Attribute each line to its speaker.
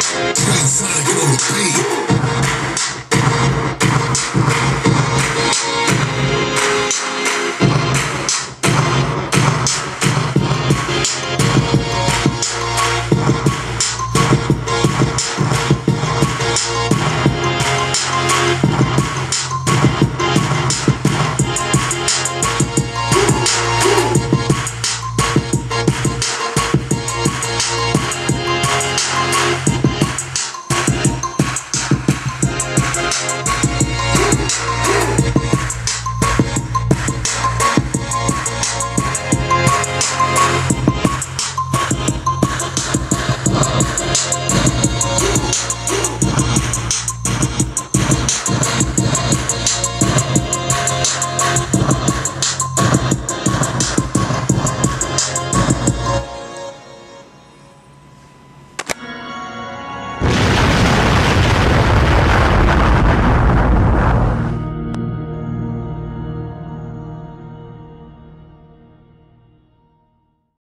Speaker 1: Till inside go to pain. We'll be right back. Thank